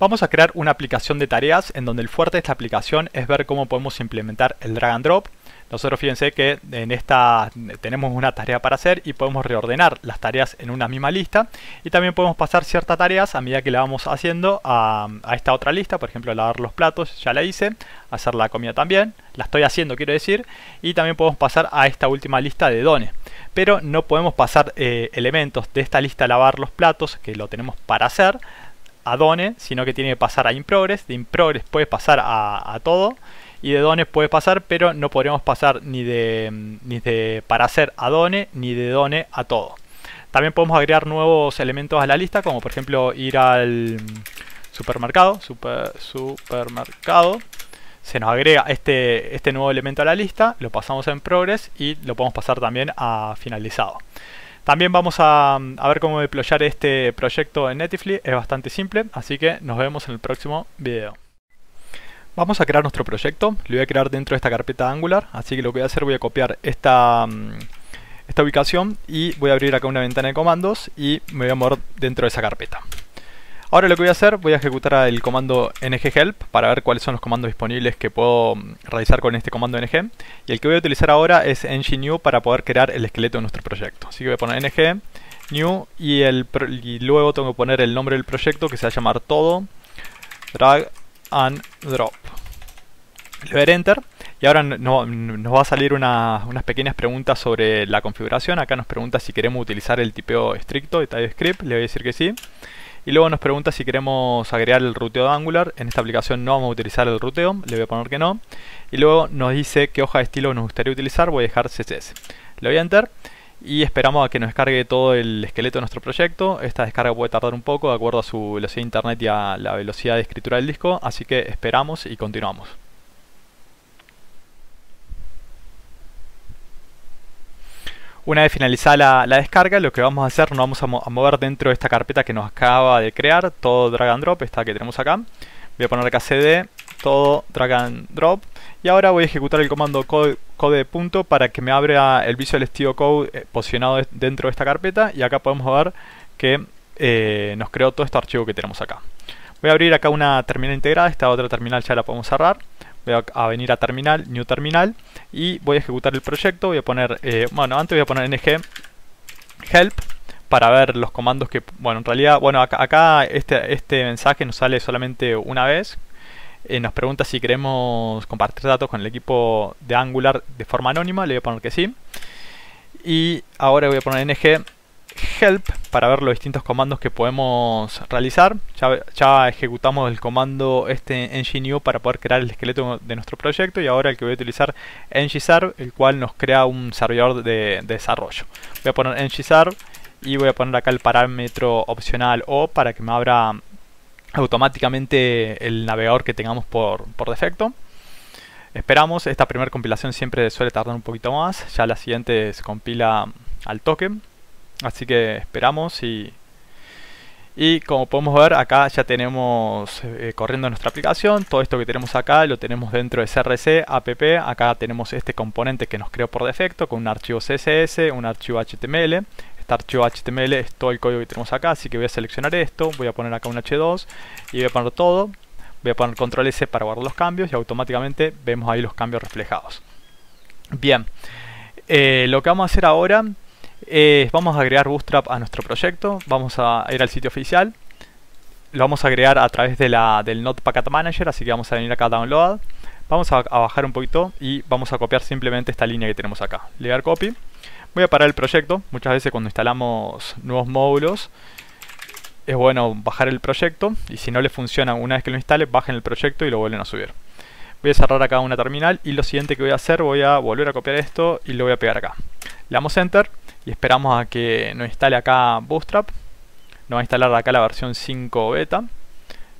Vamos a crear una aplicación de tareas en donde el fuerte de esta aplicación es ver cómo podemos implementar el drag and drop. Nosotros fíjense que en esta tenemos una tarea para hacer y podemos reordenar las tareas en una misma lista. Y también podemos pasar ciertas tareas a medida que la vamos haciendo a, esta otra lista, por ejemplo lavar los platos, ya la hice, hacer la comida también, la estoy haciendo quiero decir, y también podemos pasar a esta última lista de dones. Pero no podemos pasar eh, elementos de esta lista lavar los platos que lo tenemos para hacer a Done, sino que tiene que pasar a InProgress. De InProgress puede pasar a, todo. Y de Done puede pasar, pero no podríamos pasar ni de, ni de para hacer a Done, ni de Done a todo. También podemos agregar nuevos elementos a la lista, como por ejemplo ir al supermercado. Super, supermercado. Se nos agrega este, este nuevo elemento a la lista, lo pasamos en Progress y lo podemos pasar también a finalizado. También vamos a, ver cómo deployar este proyecto en Netifly, es bastante simple, así que nos vemos en el próximo video. Vamos a crear nuestro proyecto, lo voy a crear dentro de esta carpeta Angular, así que lo que voy a hacer voy a copiar esta, mm, esta ubicación y voy a abrir acá una ventana de comandos y me voy a mover dentro de esa carpeta. Ahora lo que voy a hacer, voy a ejecutar el comando nghelp para ver cuáles son los comandos disponibles que puedo mm, realizar con este comando ng. Y el que voy a utilizar ahora es ngnew para poder crear el esqueleto de nuestro proyecto. Así que voy a poner ng new y, luego tengo que poner el nombre del proyecto que se va a llamar todo drag and drop. Le voy a dar enter y ahora nos va a salir unas pequeñas preguntas sobre la configuración. Acá nos pregunta si queremos utilizar el tipeo estricto de TypeScript. Le voy a decir que sí. Y luego nos pregunta si queremos agregar el ruteo de Angular. En esta aplicación no vamos a utilizar el ruteo, le voy a poner que no. Y luego nos dice qué hoja de estilo nos gustaría utilizar, voy a dejar CSS. Le voy a enter y esperamos a que nos descargue todo el esqueleto de nuestro proyecto. Esta descarga puede tardar un poco de acuerdo a su velocidad de internet y a la velocidad de escritura del disco, así que esperamos y continuamos. Una vez finalizada la, descarga, lo que vamos a hacer, nos vamos a, mover dentro de esta carpeta que nos acaba de crear, todo drag and drop, esta que tenemos acá. Voy a poner acá cd, todo drag and drop. Y ahora voy a ejecutar el comando code, code punto para que me abra el Visual Studio Code eh, posicionado dentro de esta carpeta. Y acá podemos ver que eh, nos creó todo este archivo que tenemos acá. Voy a abrir acá una terminal integrada, esta otra terminal ya la podemos cerrar voy a, venir a terminal, new terminal y voy a ejecutar el proyecto, voy a poner, eh, bueno, antes voy a poner ng help para ver los comandos que, bueno, en realidad, bueno, acá, este, este mensaje nos sale solamente una vez, eh, nos pregunta si queremos compartir datos con el equipo de Angular de forma anónima, le voy a poner que sí, y ahora voy a poner ng help para ver los distintos comandos que podemos realizar. Ya, ejecutamos el comando este ngnew para poder crear el esqueleto de nuestro proyecto y ahora el que voy a utilizar ngserve, el cual nos crea un servidor de, desarrollo. Voy a poner ngserve y voy a poner acá el parámetro opcional o para que me abra automáticamente el navegador que tengamos por, por defecto. Esperamos, esta primera compilación siempre suele tardar un poquito más, ya la siguiente se compila al toque. Así que esperamos y, y como podemos ver acá ya tenemos eh, corriendo nuestra aplicación. Todo esto que tenemos acá lo tenemos dentro de CRC, app. Acá tenemos este componente que nos creó por defecto con un archivo CSS, un archivo HTML. Este archivo HTML es todo el código que tenemos acá, así que voy a seleccionar esto. Voy a poner acá un H2 y voy a poner todo. Voy a poner control S para guardar los cambios y automáticamente vemos ahí los cambios reflejados. Bien, eh, lo que vamos a hacer ahora eh, vamos a agregar Bootstrap a nuestro proyecto, vamos a ir al sitio oficial, lo vamos a agregar a través de la, del Notepad Manager, así que vamos a venir acá a Download, vamos a, bajar un poquito y vamos a copiar simplemente esta línea que tenemos acá, le dar copy, voy a parar el proyecto, muchas veces cuando instalamos nuevos módulos es bueno bajar el proyecto y si no le funciona una vez que lo instale, bajen el proyecto y lo vuelven a subir. Voy a cerrar acá una terminal y lo siguiente que voy a hacer, voy a volver a copiar esto y lo voy a pegar acá. Le damos Enter y esperamos a que nos instale acá Bootstrap. Nos va a instalar acá la versión 5 beta.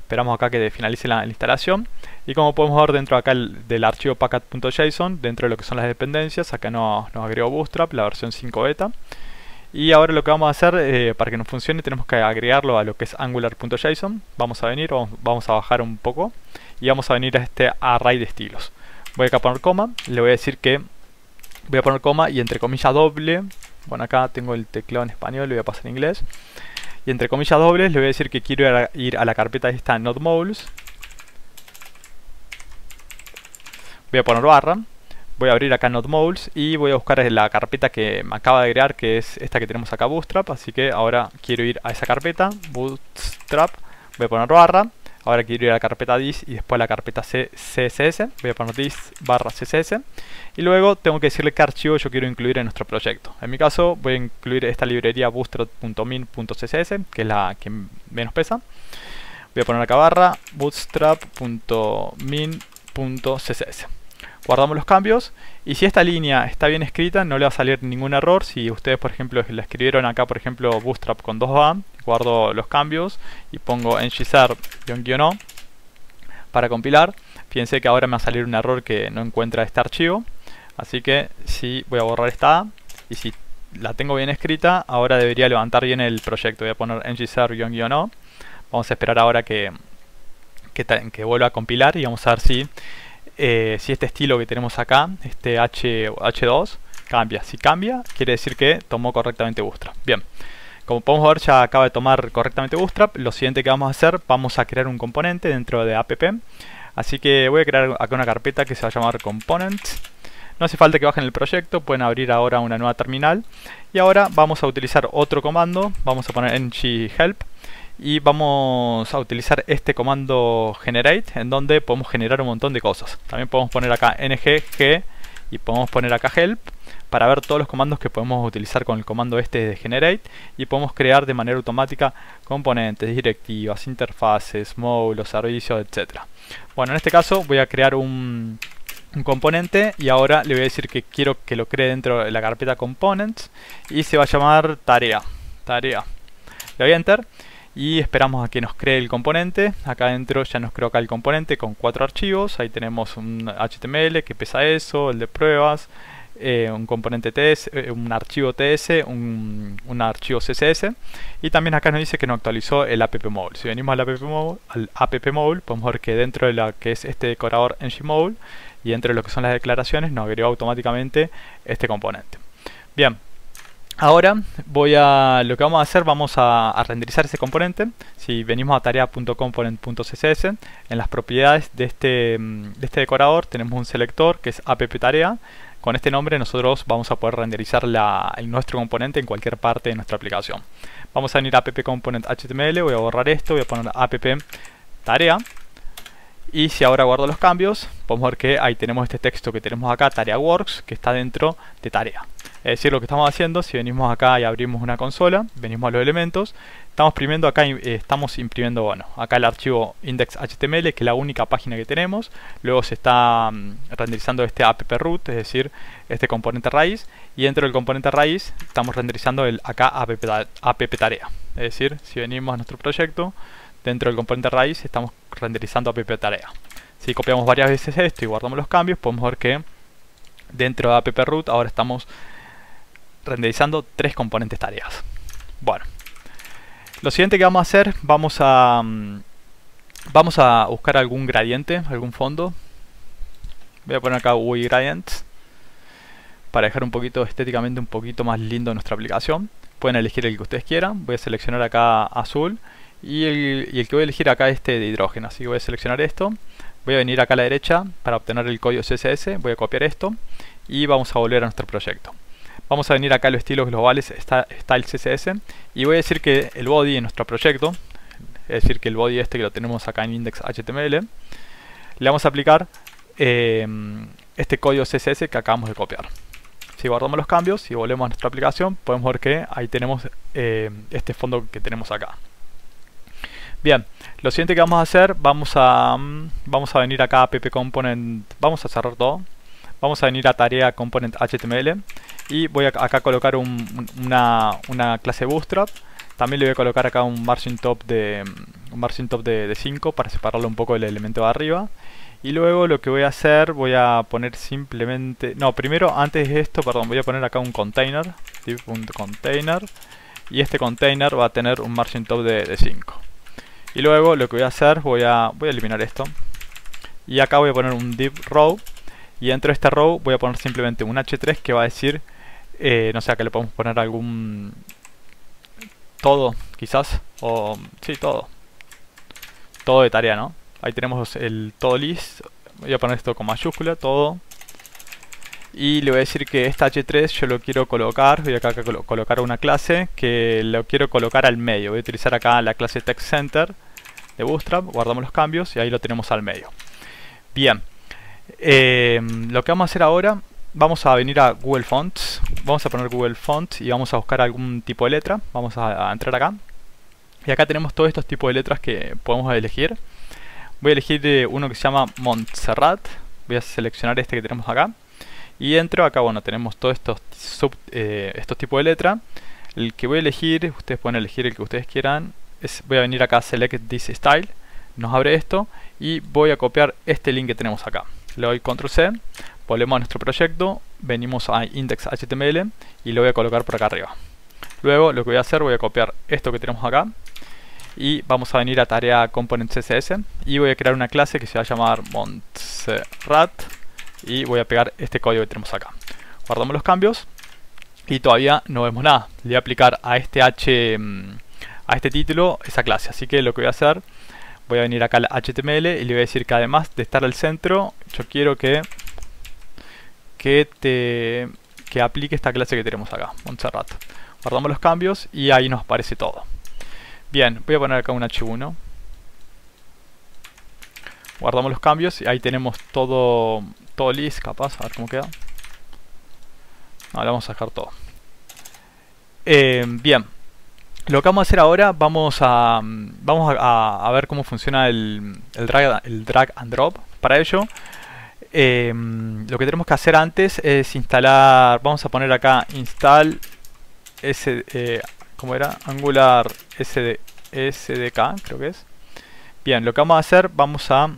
Esperamos acá que finalice la, instalación. Y como podemos ver dentro acá del archivo packet.json, dentro de lo que son las dependencias, acá nos, agregó Bootstrap, la versión 5 beta. Y ahora lo que vamos a hacer, eh, para que nos funcione, tenemos que agregarlo a lo que es angular.json. Vamos a venir, vamos, a bajar un poco y vamos a venir a este array de estilos. Voy a poner coma, le voy a decir que voy a poner coma y entre comillas doble bueno, acá tengo el teclado en español, lo voy a pasar en inglés. y entre comillas dobles le voy a decir que quiero ir a, la carpeta esta NodeModules. Voy a poner barra, voy a abrir acá NodeModules y voy a buscar la carpeta que me acaba de crear, que es esta que tenemos acá, Bootstrap, así que ahora quiero ir a esa carpeta, Bootstrap, voy a poner barra, ahora quiero ir a la carpeta dis y después a la carpeta CSS, voy a poner dis barra CSS y luego tengo que decirle qué archivo yo quiero incluir en nuestro proyecto. En mi caso voy a incluir esta librería bootstrap.min.css, que es la que menos pesa. Voy a poner acá barra bootstrap.min.css. Guardamos los cambios y si esta línea está bien escrita no le va a salir ningún error. Si ustedes por ejemplo la escribieron acá por ejemplo bootstrap con 2a, guardo los cambios y pongo ngsar-o para compilar. Fíjense que ahora me va a salir un error que no encuentra este archivo. Así que si voy a borrar esta y si la tengo bien escrita, ahora debería levantar bien el proyecto. Voy a poner ngser-o. Vamos a esperar ahora que, que, vuelva a compilar y vamos a ver si, eh, si este estilo que tenemos acá, este H, H2, cambia. Si cambia, quiere decir que tomó correctamente Bootstrap. Bien, como podemos ver ya acaba de tomar correctamente Bootstrap. Lo siguiente que vamos a hacer, vamos a crear un componente dentro de app. Así que voy a crear acá una carpeta que se va a llamar components no hace falta que bajen el proyecto, pueden abrir ahora una nueva terminal. Y ahora vamos a utilizar otro comando, vamos a poner ng-help y vamos a utilizar este comando generate en donde podemos generar un montón de cosas. También podemos poner acá ng y podemos poner acá help para ver todos los comandos que podemos utilizar con el comando este de generate y podemos crear de manera automática componentes, directivas, interfaces, módulos, servicios, etc. Bueno, en este caso voy a crear un, componente y ahora le voy a decir que quiero que lo cree dentro de la carpeta components y se va a llamar tarea tarea le doy a enter y esperamos a que nos cree el componente acá adentro ya nos creó acá el componente con cuatro archivos ahí tenemos un HTML que pesa eso el de pruebas eh, un componente TS, eh, un archivo TS, un, archivo CSS y también acá nos dice que no actualizó el app module. Si venimos al app module, al app module podemos ver que dentro de la que es este decorador ng y entre lo que son las declaraciones nos agregó automáticamente este componente. Bien, ahora voy a lo que vamos a hacer, vamos a, renderizar ese componente. Si venimos a tarea.component.css, en las propiedades de este, de este decorador tenemos un selector que es app tarea. Con este nombre nosotros vamos a poder renderizar la, nuestro componente en cualquier parte de nuestra aplicación. Vamos a venir a app component html, voy a borrar esto, voy a poner app tarea y si ahora guardo los cambios, podemos ver que ahí tenemos este texto que tenemos acá, tarea works, que está dentro de tarea. Es decir, lo que estamos haciendo, si venimos acá y abrimos una consola, venimos a los elementos, estamos imprimiendo acá, eh, estamos imprimiendo, bueno, acá el archivo index.html, que es la única página que tenemos. Luego se está mm, renderizando este app root, es decir, este componente raíz. Y dentro del componente raíz estamos renderizando el acá app, app tarea. Es decir, si venimos a nuestro proyecto, dentro del componente raíz estamos renderizando app tarea. Si copiamos varias veces esto y guardamos los cambios, podemos ver que dentro de app root ahora estamos renderizando tres componentes tareas. Bueno, lo siguiente que vamos a hacer, vamos a mm, vamos a buscar algún gradiente, algún fondo. Voy a poner acá UI Gradients para dejar un poquito estéticamente un poquito más lindo nuestra aplicación. Pueden elegir el que ustedes quieran. Voy a seleccionar acá azul y el, que voy a elegir acá este de hidrógeno. Así que voy a seleccionar esto. Voy a venir acá a la derecha para obtener el código CSS. Voy a copiar esto y vamos a volver a nuestro proyecto. Vamos a venir acá a los estilos globales, está, CSS y voy a decir que el body en nuestro proyecto, es decir que el body este que lo tenemos acá en index.html, le vamos a aplicar em, este código CSS que acabamos de copiar. Si guardamos los cambios y volvemos a nuestra aplicación, podemos ver que ahí tenemos em, este fondo que tenemos acá. Bien, lo siguiente que vamos a hacer, vamos a, mm, vamos a venir acá a app component, vamos a cerrar todo. Vamos a venir a tarea component HTML y voy a acá colocar una, clase bootstrap. También le voy a colocar acá un margin top de un margin top de, 5 para separarlo un poco del elemento de arriba. Y luego lo que voy a hacer, voy a poner simplemente... No, primero, antes de esto, perdón, voy a poner acá un container. container. Y este container va a tener un margin top de 5. Y luego lo que voy a hacer, voy a, voy a eliminar esto. Y acá voy a poner un div row. Y dentro de esta row voy a poner simplemente un h3 que va a decir, eh, no sé, que le podemos poner algún todo, quizás, o sí, todo. Todo de tarea, ¿no? Ahí tenemos el todo list. Voy a poner esto con mayúscula, todo. Y le voy a decir que esta h3 yo lo quiero colocar, voy acá a colocar una clase que lo quiero colocar al medio. Voy a utilizar acá la clase TextCenter de Bootstrap, guardamos los cambios y ahí lo tenemos al medio. Bien, eh, lo que vamos a hacer ahora, vamos a venir a Google Fonts, vamos a poner Google Fonts y vamos a buscar algún tipo de letra, vamos a, entrar acá. Y acá tenemos todos estos tipos de letras que podemos elegir. Voy a elegir uno que se llama Montserrat, voy a seleccionar este que tenemos acá. Y dentro acá, bueno, tenemos todos estos, eh, estos tipos de letra. El que voy a elegir, ustedes pueden elegir el que ustedes quieran. Voy a venir acá a Select This Style. Nos abre esto y voy a copiar este link que tenemos acá. Le doy Control C, volvemos a nuestro proyecto, venimos a index.html y lo voy a colocar por acá arriba. Luego lo que voy a hacer, voy a copiar esto que tenemos acá y vamos a venir a tarea component css y voy a crear una clase que se va a llamar montserrat y voy a pegar este código que tenemos acá. Guardamos los cambios y todavía no vemos nada. Le voy a aplicar a este h mm, a este título esa clase. Así que lo que voy a hacer, voy a venir acá al HTML y le voy a decir que además de estar al centro, yo quiero que que te que aplique esta clase que tenemos acá, Montserrat. Guardamos los cambios y ahí nos aparece todo. Bien, voy a poner acá un H1 guardamos los cambios y ahí tenemos todo todo list capaz, a ver cómo queda. Ahora vamos a dejar todo. Eh, bien, lo que vamos a hacer ahora, vamos a, vamos a, ver cómo funciona el, drag, el drag and drop. Para ello, eh, lo que tenemos que hacer antes es instalar, vamos a poner acá install S, eh, ¿cómo era? Angular SD, SDK, creo que es. Bien, lo que vamos a hacer, vamos a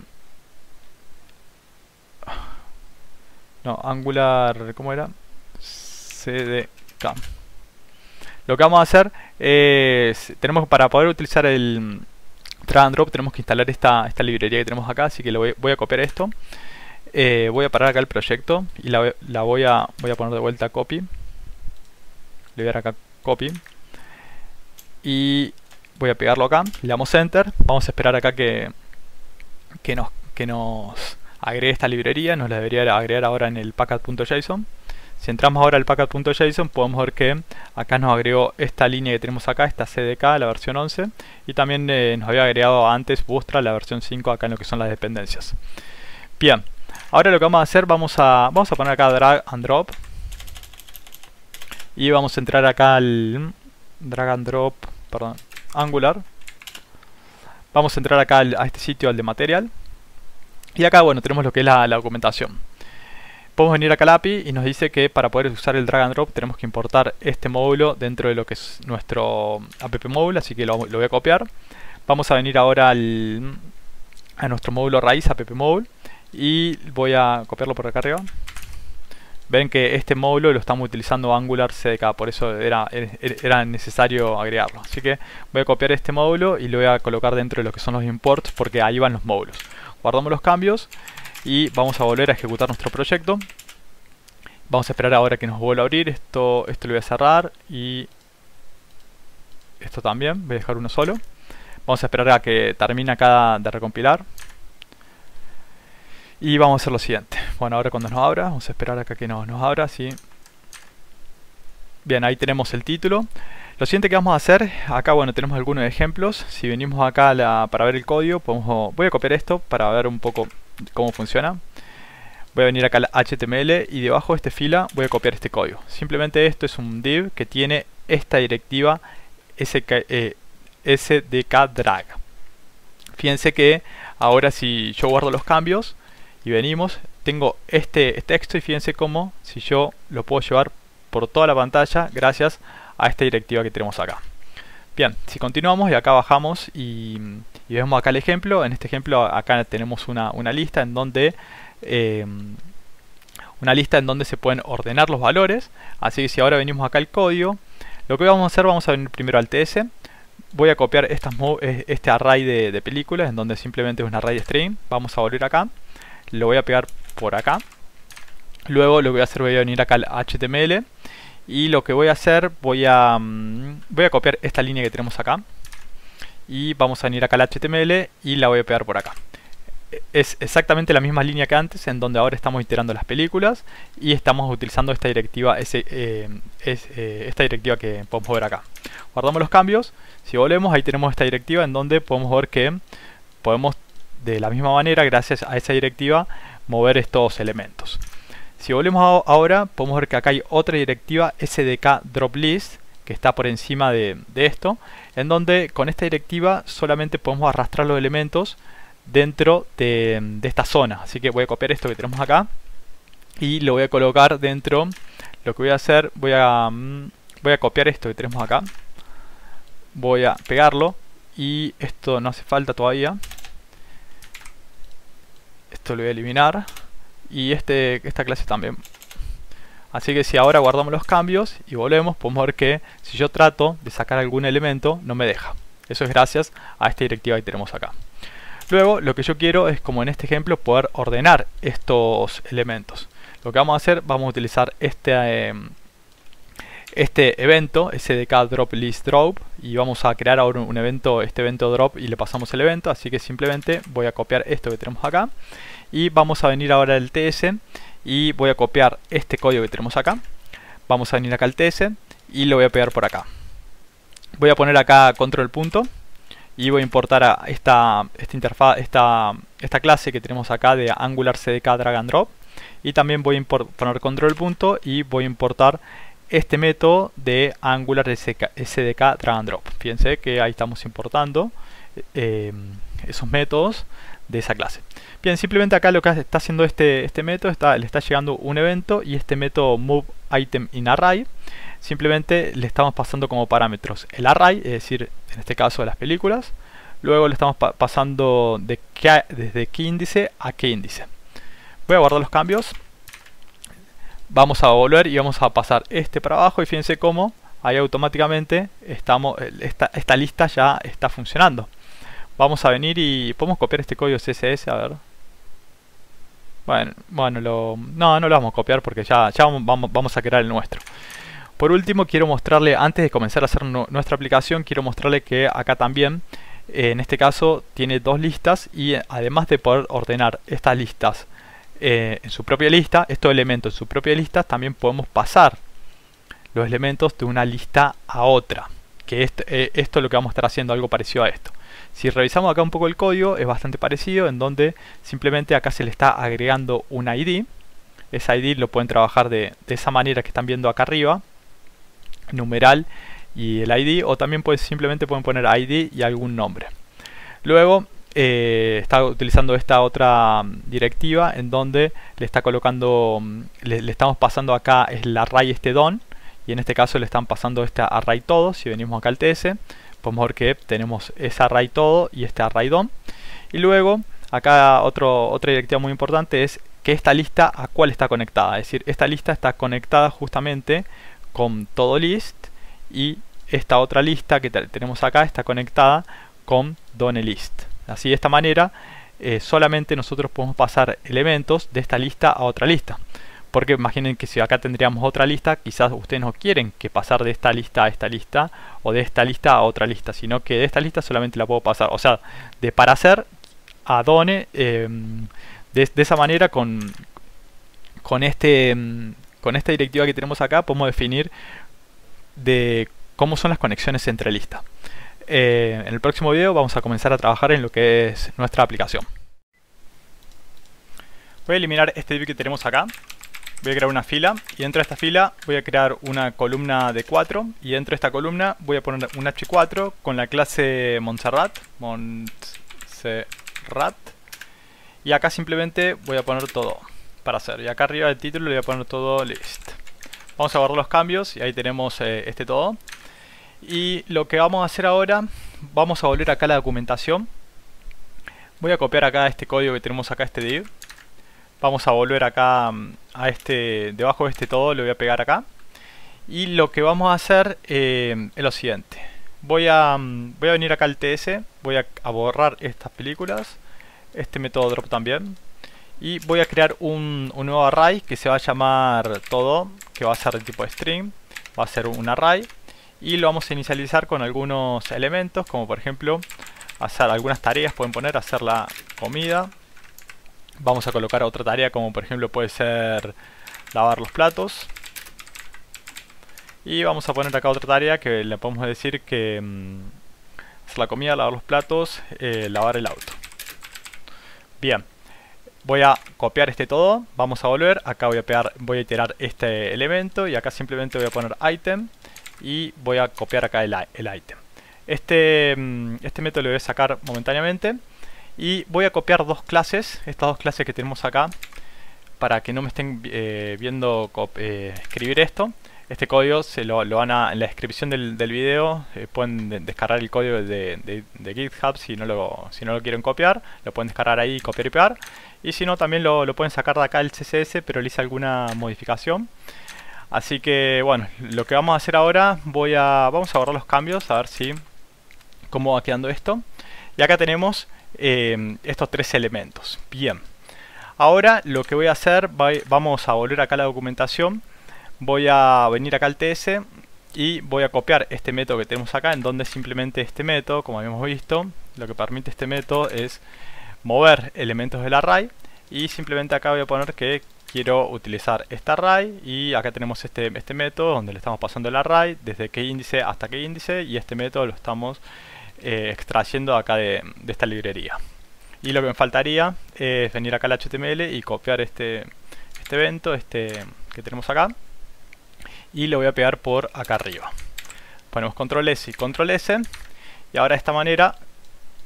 No, Angular, ¿cómo era? CDK. Lo que vamos a hacer es, tenemos para poder utilizar el drag and drop tenemos que instalar esta, esta librería que tenemos acá, así que voy, voy, a copiar esto. Eh, voy a parar acá el proyecto y la, voy, a, voy a poner de vuelta copy. Le voy a dar acá copy. Y voy a pegarlo acá, le damos enter. Vamos a esperar acá que, que nos, que nos agregue esta librería, nos la debería agregar ahora en el packet.json. Si entramos ahora al packet.json podemos ver que acá nos agregó esta línea que tenemos acá, esta CDK, la versión 11, y también eh, nos había agregado antes Bootstrap, la versión 5, acá en lo que son las dependencias. Bien, ahora lo que vamos a hacer, vamos a, vamos a poner acá drag and drop, y vamos a entrar acá al drag and drop, perdón, angular. Vamos a entrar acá a este sitio, al de material. Y acá, bueno, tenemos lo que es la, documentación. Podemos venir acá al API y nos dice que para poder usar el drag and drop tenemos que importar este módulo dentro de lo que es nuestro app módulo, así que lo, voy a copiar. Vamos a venir ahora al, a nuestro módulo raíz app módulo y voy a copiarlo por acá arriba. Ven que este módulo lo estamos utilizando Angular CDK, por eso era, era necesario agregarlo. Así que voy a copiar este módulo y lo voy a colocar dentro de lo que son los imports porque ahí van los módulos. Guardamos los cambios y vamos a volver a ejecutar nuestro proyecto. Vamos a esperar ahora que nos vuelva a abrir. Esto, esto lo voy a cerrar y esto también, voy a dejar uno solo. Vamos a esperar a que termine acá de recompilar y vamos a hacer lo siguiente bueno ahora cuando nos abra, vamos a esperar acá que nos, nos abra ¿sí? bien ahí tenemos el título lo siguiente que vamos a hacer, acá bueno tenemos algunos ejemplos. Si venimos acá para ver el código, podemos, voy a copiar esto para ver un poco cómo funciona. Voy a venir acá al HTML y debajo de este fila voy a copiar este código. Simplemente esto es un div que tiene esta directiva SK, eh, SDK drag. Fíjense que ahora si yo guardo los cambios y venimos, tengo este texto y fíjense cómo si yo lo puedo llevar por toda la pantalla gracias a esta directiva que tenemos acá. Bien, si continuamos y acá bajamos y, vemos acá el ejemplo, en este ejemplo acá tenemos una, lista en donde eh, una lista en donde se pueden ordenar los valores, así que si ahora venimos acá al código, lo que vamos a hacer, vamos a venir primero al TS, voy a copiar eh, este array de, de, películas, en donde simplemente es un array string, vamos a volver acá, lo voy a pegar por acá, luego lo que voy a hacer, voy a venir acá al HTML, y lo que voy a hacer voy a mm, voy a copiar esta línea que tenemos acá. Y vamos a venir acá al HTML y la voy a pegar por acá. Es exactamente la misma línea que antes en donde ahora estamos iterando las películas y estamos utilizando esta directiva eh, eh, esta directiva que podemos ver acá. Guardamos los cambios. Si volvemos ahí tenemos esta directiva en donde podemos ver que podemos de la misma manera gracias a esa directiva mover estos elementos si volvemos ahora podemos ver que acá hay otra directiva SDK drop list que está por encima de, de esto en donde con esta directiva solamente podemos arrastrar los elementos dentro de, esta zona. Así que voy a copiar esto que tenemos acá y lo voy a colocar dentro. Lo que voy a hacer, voy a, mm, voy a copiar esto que tenemos acá. Voy a pegarlo y esto no hace falta todavía. Lo voy a eliminar y este, esta clase también. Así que si ahora guardamos los cambios y volvemos, podemos ver que si yo trato de sacar algún elemento, no me deja. Eso es gracias a esta directiva que tenemos acá. Luego lo que yo quiero es, como en este ejemplo, poder ordenar estos elementos. Lo que vamos a hacer, vamos a utilizar este, eh, este evento, SDK drop list drop, y vamos a crear ahora un evento, este evento drop, y le pasamos el evento, así que simplemente voy a copiar esto que tenemos acá, y vamos a venir ahora al TS, y voy a copiar este código que tenemos acá, vamos a venir acá al TS, y lo voy a pegar por acá. Voy a poner acá control punto, y voy a importar esta, esta interfaz, esta, esta clase que tenemos acá de Angular CDK drag and drop y también voy a poner control punto y voy a importar este método de Angular SDK drag and drop. Fíjense que ahí estamos importando eh, esos métodos de esa clase. Bien, simplemente acá lo que está haciendo este, este método, está, le está llegando un evento y este método move item in array simplemente le estamos pasando como parámetros el array, es decir, en este caso las películas. Luego le estamos pasando de qué, desde qué índice a qué índice. Voy a guardar los cambios. Vamos a volver y vamos a pasar este para abajo y fíjense cómo ahí automáticamente estamos, esta, esta lista ya está funcionando. Vamos a venir y podemos copiar este código CSS, a ver. Bueno, bueno lo, no, no lo vamos a copiar porque ya, ya vamos, a crear el nuestro. Por último, quiero mostrarle, antes de comenzar a hacer nuestra aplicación, quiero mostrarle que acá también, eh, en este caso, tiene dos listas y eh, además de poder ordenar estas listas eh, en su propia lista, estos elementos en su propia lista, también podemos pasar los elementos de una lista a otra. Que esto, esto es lo que vamos a estar haciendo, algo parecido a esto. Si revisamos acá un poco el código, es bastante parecido, en donde simplemente acá se le está agregando un ID. Ese ID lo pueden trabajar de, de esa manera que están viendo acá arriba numeral y el ID o también pues simplemente pueden poner ID y algún nombre. Luego eh, está utilizando esta otra mm, directiva en donde le está colocando, mm, le, estamos pasando acá el array este don y en este caso le están pasando este array todo. Si venimos acá al TS podemos ver que tenemos ese array todo y este array don. Y luego acá otro, otra directiva muy importante es que esta lista a cuál está conectada. Es decir, esta lista está conectada justamente con todo list y esta otra lista que tenemos acá está conectada con list Así de esta manera eh, solamente nosotros podemos pasar elementos de esta lista a otra lista. Porque imaginen que si acá tendríamos otra lista, quizás ustedes no quieren que pasar de esta lista a esta lista o de esta lista a otra lista, sino que de esta lista solamente la puedo pasar. O sea, de para hacer a Done em, de, esa manera con, con este em, con esta directiva que tenemos acá podemos definir de cómo son las conexiones entre listas. Eh, en el próximo video vamos a comenzar a trabajar en lo que es nuestra aplicación. Voy a eliminar este div que tenemos acá. Voy a crear una fila y dentro de esta fila voy a crear una columna de 4 y dentro de esta columna voy a poner un h4 con la clase Montserrat, Montserrat y acá simplemente voy a poner todo para hacer. Y acá arriba del título le voy a poner todo list. Vamos a guardar los cambios y ahí tenemos eh, este todo. Y lo que vamos a hacer ahora, vamos a volver acá a la documentación. Voy a copiar acá este código que tenemos acá, este div. Vamos a volver acá mm, a este, debajo de este todo, lo voy a pegar acá. Y lo que vamos a hacer eh, es lo siguiente. Voy a, mm, voy a venir acá al TS, voy a borrar estas películas. Este método drop también y voy a crear un, nuevo array que se va a llamar todo, que va a ser de tipo string. va a ser un array y lo vamos a inicializar con algunos elementos como por ejemplo hacer algunas tareas pueden poner hacer la comida vamos a colocar otra tarea como por ejemplo puede ser lavar los platos. Y vamos a poner acá otra tarea que le podemos decir que mm, hacer la comida, lavar los platos, eh, lavar el auto. Bien voy a copiar este todo, vamos a volver, acá voy a pegar, voy a iterar este elemento y acá simplemente voy a poner item y voy a copiar acá el, el item. Este, mm, este método lo voy a sacar momentáneamente y voy a copiar dos clases, estas dos clases que tenemos acá para que no me estén eh, viendo eh, escribir esto. Este código se lo, van a, en la descripción del, video eh, pueden descargar el código de, GitHub si no, lo, si no lo quieren copiar, lo pueden descargar ahí, copiar y pegar. Y si no, también lo, lo pueden sacar de acá el CSS, pero le hice alguna modificación. Así que bueno, lo que vamos a hacer ahora, voy a, vamos a borrar los cambios, a ver si cómo va quedando esto. Y acá tenemos eh, estos tres elementos. Bien. Ahora lo que voy a hacer, vamos a volver acá a la documentación voy a venir acá al TS y voy a copiar este método que tenemos acá en donde simplemente este método, como habíamos visto, lo que permite este método es mover elementos del array y simplemente acá voy a poner que quiero utilizar este array y acá tenemos este, este método donde le estamos pasando el array desde qué índice hasta qué índice y este método lo estamos eh, extrayendo acá de, esta librería y lo que me faltaría es venir acá al HTML y copiar este, este evento este que tenemos acá y lo voy a pegar por acá arriba. Ponemos control S y control S y ahora de esta manera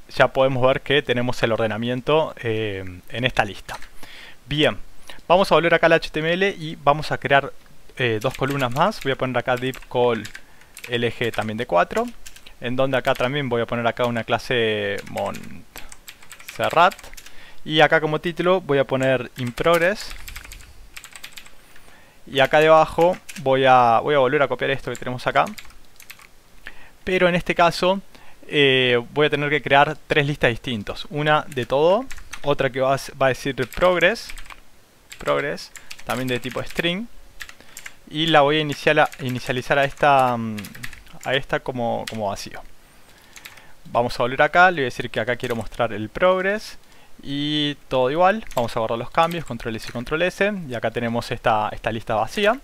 ya podemos ver que tenemos el ordenamiento eh, en esta lista. Bien, vamos a volver acá al HTML y vamos a crear eh, dos columnas más. Voy a poner acá div call lg también de 4 en donde acá también voy a poner acá una clase montserrat y acá como título voy a poner in progress y acá debajo voy a, voy a volver a copiar esto que tenemos acá. Pero en este caso eh, voy a tener que crear tres listas distintas. Una de todo, otra que va a, decir progress, progress, también de tipo string. Y la voy a, inicializar a esta, mm, a esta como, como vacío. Vamos a volver acá, le voy a decir que acá quiero mostrar el progress y todo igual, vamos a borrar los cambios, control S y control S y acá tenemos esta, esta lista vacía.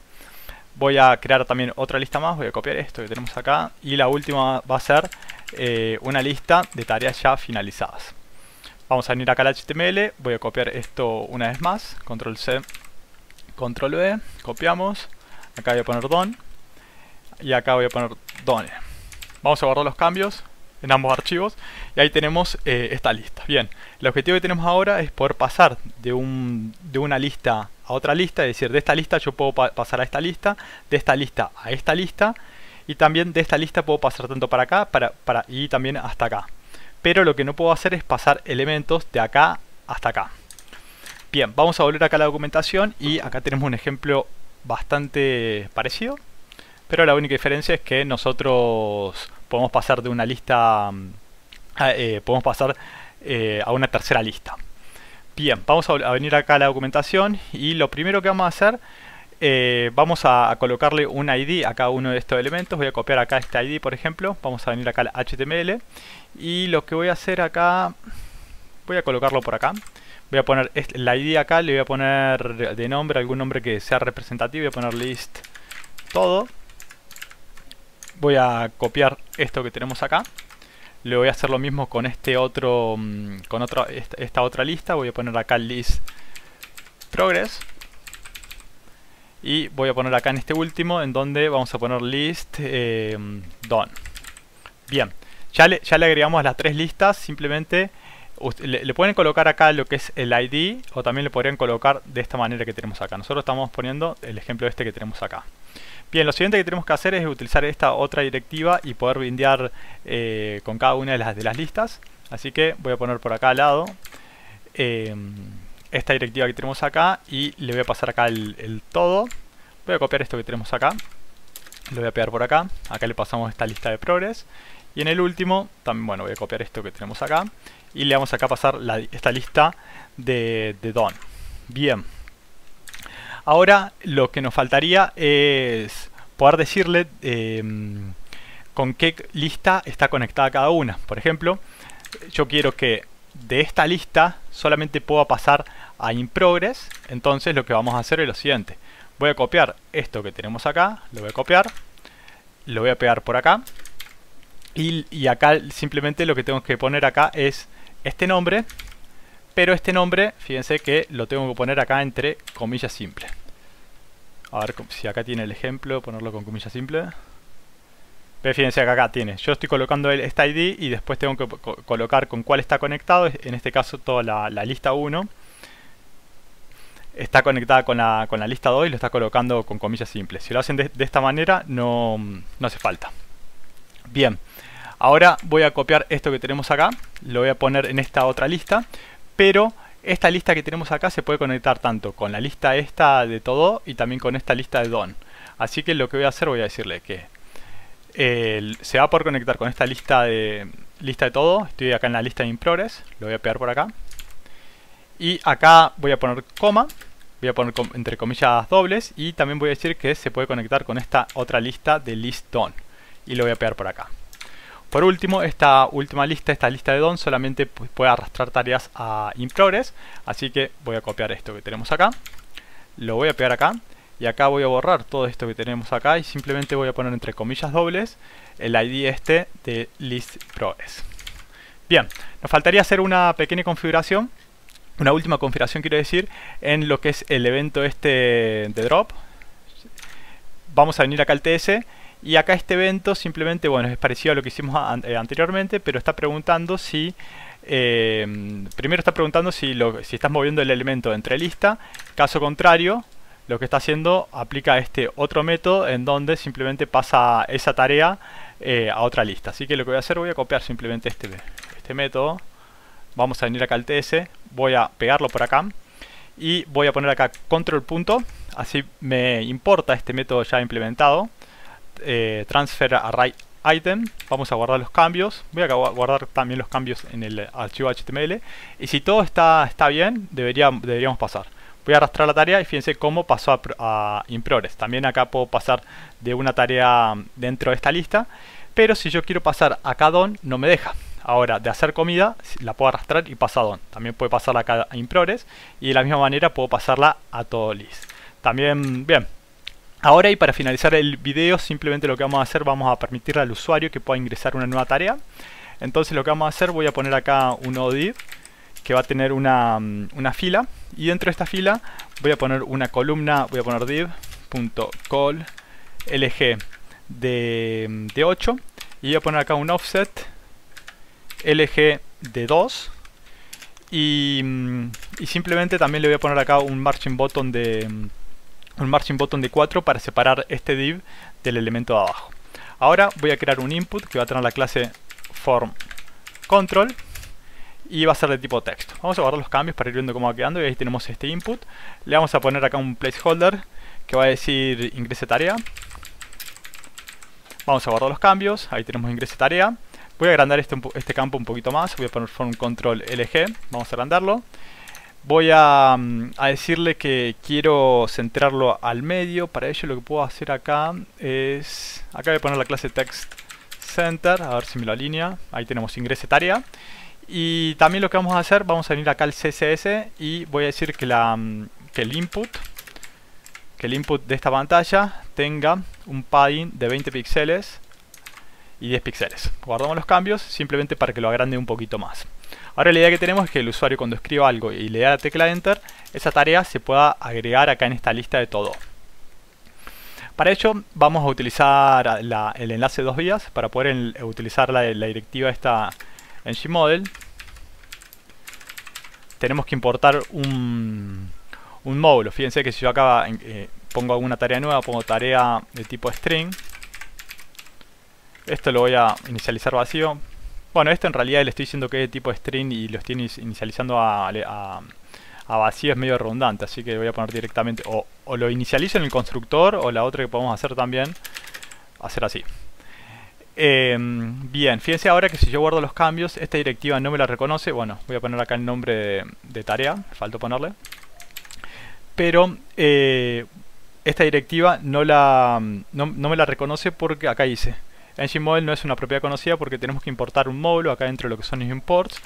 Voy a crear también otra lista más, voy a copiar esto que tenemos acá y la última va a ser eh, una lista de tareas ya finalizadas. Vamos a venir acá al HTML, voy a copiar esto una vez más, control C, control V, copiamos. Acá voy a poner don y acá voy a poner done vamos a borrar los cambios en ambos archivos y ahí tenemos eh, esta lista. Bien, el objetivo que tenemos ahora es poder pasar de, un, de una lista a otra lista, es decir, de esta lista yo puedo pasar a esta lista, de esta lista a esta lista y también de esta lista puedo pasar tanto para acá para, para, y también hasta acá. Pero lo que no puedo hacer es pasar elementos de acá hasta acá. Bien, vamos a volver acá a la documentación y acá tenemos un ejemplo bastante parecido. Pero la única diferencia es que nosotros podemos pasar de una lista, mm, eh, podemos pasar eh, a una tercera lista. Bien, vamos a, venir acá a la documentación y lo primero que vamos a hacer, eh, vamos a, colocarle un ID a cada uno de estos elementos. Voy a copiar acá este ID, por ejemplo. Vamos a venir acá al HTML y lo que voy a hacer acá, voy a colocarlo por acá. Voy a poner el ID acá, le voy a poner de nombre algún nombre que sea representativo. Voy a poner list todo voy a copiar esto que tenemos acá. Le voy a hacer lo mismo con este otro mm, con otra esta, otra lista. Voy a poner acá list progress. Y voy a poner acá en este último en donde vamos a poner list eh, done. Bien ya le, ya le agregamos las tres listas. Simplemente le, le, pueden colocar acá lo que es el ID o también le podrían colocar de esta manera que tenemos acá. Nosotros estamos poniendo el ejemplo este que tenemos acá Bien, lo siguiente que tenemos que hacer es utilizar esta otra directiva y poder bindear eh, con cada una de las, de las listas. Así que voy a poner por acá al lado eh, esta directiva que tenemos acá y le voy a pasar acá el, todo. Voy a copiar esto que tenemos acá, lo voy a pegar por acá. Acá le pasamos esta lista de progress. Y en el último, también bueno, voy a copiar esto que tenemos acá y le vamos acá a pasar esta lista de, de don. Bien. Ahora lo que nos faltaría es poder decirle em, con qué lista está conectada cada una. Por ejemplo, yo quiero que de esta lista solamente pueda pasar a InProgress, entonces lo que vamos a hacer es lo siguiente. Voy a copiar esto que tenemos acá, lo voy a copiar, lo voy a pegar por acá, y, y acá simplemente lo que tengo que poner acá es este nombre, pero este nombre, fíjense que lo tengo que poner acá entre comillas simples. A ver si acá tiene el ejemplo, ponerlo con comillas simples. Pero fíjense que acá tiene. Yo estoy colocando esta ID y después tengo que colocar con cuál está conectado. En este caso toda la, lista 1 está conectada con la, con la, lista 2 y lo está colocando con comillas simples. Si lo hacen de, esta manera no, no, hace falta. Bien, ahora voy a copiar esto que tenemos acá. Lo voy a poner en esta otra lista. Pero esta lista que tenemos acá se puede conectar tanto con la lista esta de todo y también con esta lista de don. Así que lo que voy a hacer voy a decirle que se va a poder conectar con esta lista de lista de todo. Estoy acá en la lista de improres, lo voy a pegar por acá. Y acá voy a poner coma, voy a poner entre comillas dobles y también voy a decir que se puede conectar con esta otra lista de list don y lo voy a pegar por acá. Por último, esta última lista, esta lista de don, solamente puede arrastrar tareas a InProgress. Así que voy a copiar esto que tenemos acá. Lo voy a pegar acá. Y acá voy a borrar todo esto que tenemos acá. Y simplemente voy a poner entre comillas dobles el ID este de listProgress. Bien, nos faltaría hacer una pequeña configuración. Una última configuración quiero decir en lo que es el evento este de drop. Vamos a venir acá al TS y acá este evento simplemente, bueno, es parecido a lo que hicimos eh, anteriormente, pero está preguntando si... Eh, primero está preguntando si, si estás moviendo el elemento entre lista. Caso contrario, lo que está haciendo aplica este otro método en donde simplemente pasa esa tarea eh, a otra lista. Así que lo que voy a hacer, voy a copiar simplemente este, este método. Vamos a venir acá al TS, voy a pegarlo por acá y voy a poner acá control punto. Así me importa este método ya implementado eh, transfer array item, vamos a guardar los cambios, voy a guardar también los cambios en el archivo HTML y si todo está, está bien, debería, deberíamos pasar. Voy a arrastrar la tarea y fíjense cómo pasó a, a. También acá puedo pasar de una tarea dentro de esta lista, pero si yo quiero pasar a don no me deja. Ahora, de hacer comida, la puedo arrastrar y pasa a don. También puede pasarla acá a InProgress y de la misma manera puedo pasarla a todo list. También, bien, Ahora y para finalizar el video simplemente lo que vamos a hacer vamos a permitirle al usuario que pueda ingresar una nueva tarea. Entonces lo que vamos a hacer voy a poner acá un div que va a tener una, mm, una fila. Y dentro de esta fila voy a poner una columna, voy a poner div.call lg de, mm, de 8 y voy a poner acá un offset lg de 2 y, mm, y simplemente también le voy a poner acá un margin button de un margin button de 4 para separar este div del elemento de abajo. Ahora voy a crear un input que va a tener la clase form control y va a ser de tipo texto. Vamos a guardar los cambios para ir viendo cómo va quedando y ahí tenemos este input. Le vamos a poner acá un placeholder que va a decir ingrese tarea. Vamos a guardar los cambios, ahí tenemos ingrese tarea. Voy a agrandar este, este campo un poquito más, voy a poner form control LG, vamos a agrandarlo voy mm, a, decirle que quiero centrarlo al medio. Para ello lo que puedo hacer acá es... Acá voy a poner la clase text center, a ver si me lo alinea. Ahí tenemos ingrese tarea. Y también lo que vamos a hacer, vamos a venir acá al CSS y voy a decir que, la, mm, que el input que el input de esta pantalla tenga un padding de 20 píxeles y 10 píxeles. Guardamos los cambios simplemente para que lo agrande un poquito más. Ahora la idea que tenemos es que el usuario cuando escriba algo y le da la tecla Enter, esa tarea se pueda agregar acá en esta lista de todo. Para ello vamos a utilizar el enlace dos vías para poder utilizar la, directiva esta en Gmodel. Tenemos que importar un, módulo. Fíjense que si yo acá eh, pongo alguna tarea nueva, pongo tarea de tipo string. Esto lo voy a inicializar vacío bueno, esto en realidad le estoy diciendo que es de tipo string y lo estoy inicializando a, a, vacío, es medio redundante, así que voy a poner directamente, o, lo inicializo en el constructor, o la otra que podemos hacer también, hacer así. Em, bien, fíjense ahora que si yo guardo los cambios, esta directiva no me la reconoce, bueno, voy a poner acá el nombre de, tarea, falta ponerle. Pero eh, esta directiva no, la, no, me la reconoce porque acá dice Engine Model no es una propiedad conocida porque tenemos que importar un módulo acá dentro de lo que son los imports,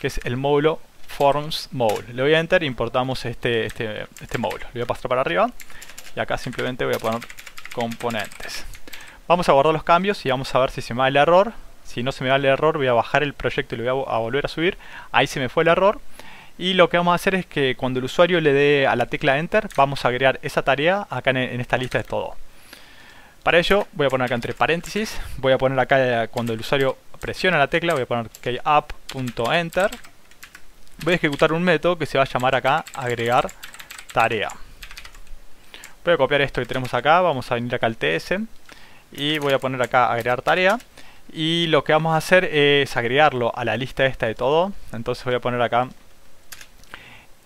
que es el módulo forms mode. Le voy a enter, importamos este, este, este módulo. Le voy a pasar para arriba y acá simplemente voy a poner componentes. Vamos a guardar los cambios y vamos a ver si se me va el error. Si no se me va el error voy a bajar el proyecto y lo voy a, volver a subir. Ahí se me fue el error. Y lo que vamos a hacer es que cuando el usuario le dé a la tecla Enter, vamos a agregar esa tarea acá en, esta lista de todo. Para ello voy a poner acá entre paréntesis, voy a poner acá eh, cuando el usuario presiona la tecla, voy a poner app.enter voy a ejecutar un método que se va a llamar acá agregar tarea. Voy a copiar esto que tenemos acá, vamos a venir acá al TS y voy a poner acá agregar tarea y lo que vamos a hacer es agregarlo a la lista esta de todo. Entonces voy a poner acá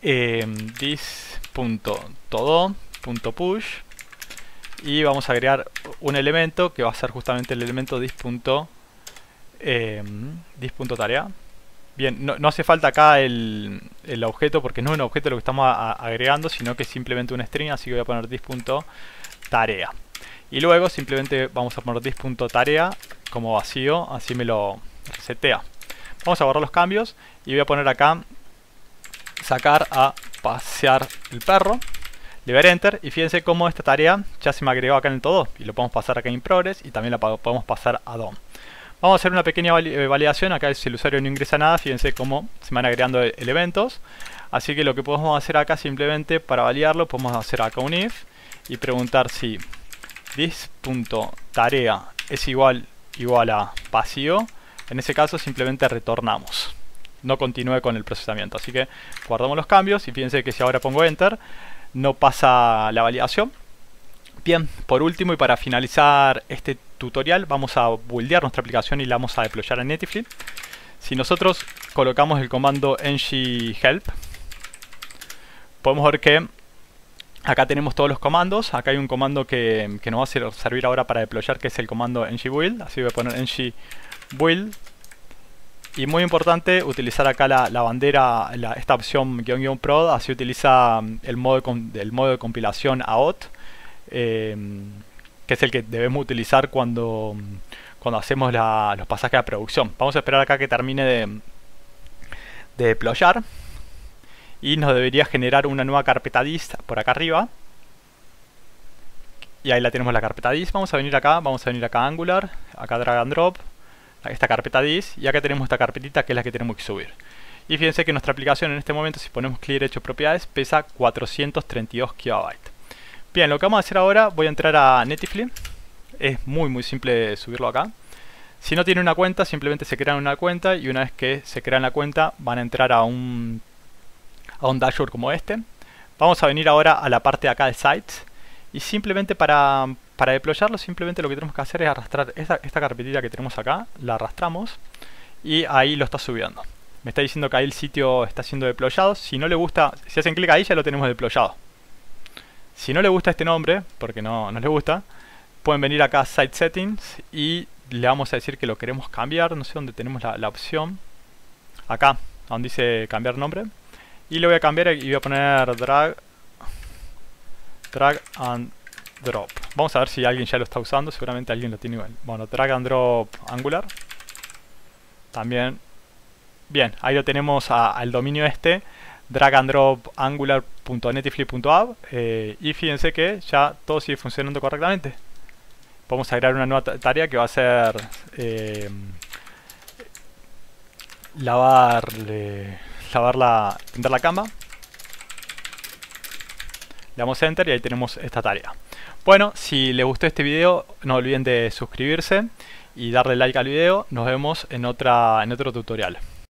eh, this.todo.push y vamos a agregar un elemento que va a ser justamente el elemento this.tarea. Eh, dis.tarea Bien, no, hace falta acá el, objeto porque no es un objeto lo que estamos agregando, sino que es simplemente un string, así que voy a poner dis.tarea. Y luego simplemente vamos a poner dis.tarea como vacío, así me lo resetea. Vamos a borrar los cambios y voy a poner acá sacar a pasear el perro. Le voy enter y fíjense cómo esta tarea ya se me agregó acá en el todo y lo podemos pasar acá en progress y también la podemos pasar a DOM. Vamos a hacer una pequeña eh, validación. Acá si el usuario no ingresa nada, fíjense cómo se van agregando e-, elementos. Así que lo que podemos hacer acá simplemente para validarlo, podemos hacer acá un if y preguntar si this.tarea es igual, igual a vacío. En ese caso simplemente retornamos. No continúe con el procesamiento. Así que guardamos los cambios y fíjense que si ahora pongo enter, no pasa la validación. Bien, por último y para finalizar este tutorial vamos a buildear nuestra aplicación y la vamos a deployar en Netifly. Si nosotros colocamos el comando ng-help, podemos ver que acá tenemos todos los comandos. Acá hay un comando que, que nos va a servir ahora para deployar, que es el comando ng-build. Así voy a poner ng-build. Y muy importante utilizar acá la, bandera, esta opción guion guion prod, así utiliza el modo de, el modo de compilación AOT. Eh, que es el que debemos utilizar cuando, cuando hacemos los pasajes a producción. Vamos a esperar acá que termine de, de deployar y nos debería generar una nueva carpeta dist por acá arriba y ahí la tenemos la carpeta dist vamos a venir acá, vamos a venir acá a Angular acá drag and drop esta carpeta dist y acá tenemos esta carpetita que es la que tenemos que subir y fíjense que nuestra aplicación en este momento si ponemos clear hecho propiedades pesa 432 kilobytes Bien, lo que vamos a hacer ahora, voy a entrar a Netifly. Es muy muy simple subirlo acá. Si no tienen una cuenta, simplemente se crean una cuenta y una vez que se crean la cuenta van a entrar a un, a un dashboard como este. Vamos a venir ahora a la parte de acá de Sites y simplemente para, para deployarlo, simplemente lo que tenemos que hacer es arrastrar esta, esta carpetita que tenemos acá, la arrastramos y ahí lo está subiendo. Me está diciendo que ahí el sitio está siendo deployado. Si no le gusta, si hacen clic ahí ya lo tenemos deployado. Si no le gusta este nombre, porque no, no le gusta, pueden venir acá a Site Settings y le vamos a decir que lo queremos cambiar. No sé dónde tenemos la, opción. Acá, donde dice cambiar nombre. Y le voy a cambiar y voy a poner drag, drag and drop. Vamos a ver si alguien ya lo está usando. Seguramente alguien lo tiene igual. Bueno, drag and drop angular. También. Bien, ahí lo tenemos al dominio este drag and eh, y fíjense que ya todo sigue funcionando correctamente. Vamos a agregar una nueva tarea que va a ser eh, lavar, lavar la, la cama. Le damos enter y ahí tenemos esta tarea. Bueno, si les gustó este video no olviden de suscribirse y darle like al video. Nos vemos en, otra, en otro tutorial.